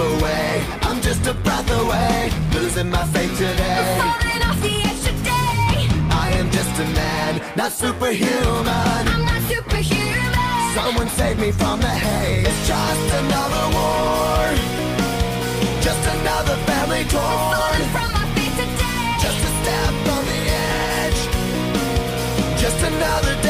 Away I'm just a breath away. Losing my faith today. Falling off the edge today. I am just a man, not superhuman. I'm not superhuman. Someone save me from the hate It's just another war. Just another family torn. Just a step on the edge. Just another day.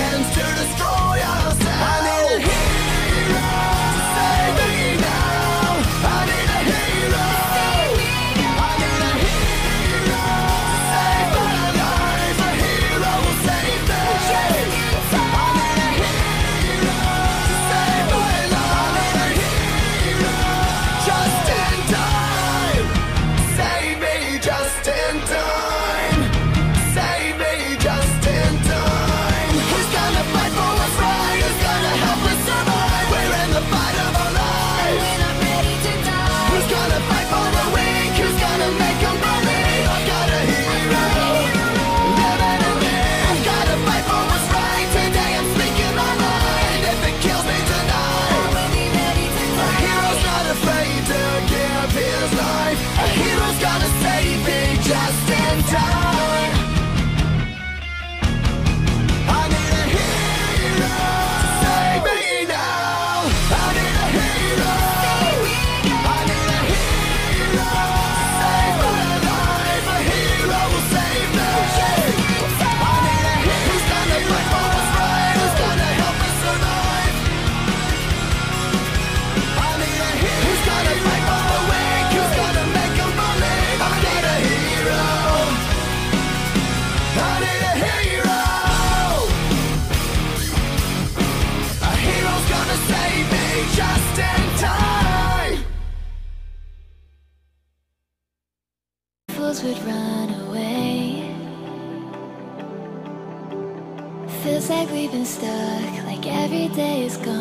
Fools would run away. Feels like we've been stuck, like every day is gone